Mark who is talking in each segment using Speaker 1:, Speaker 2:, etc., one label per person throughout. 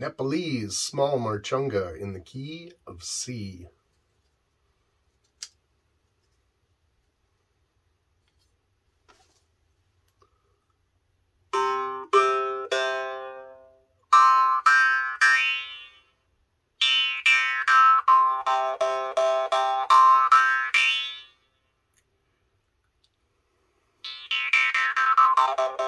Speaker 1: Nepalese small marchunga in the key of C.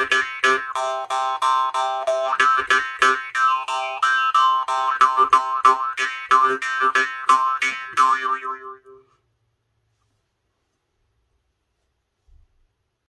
Speaker 1: Thank you.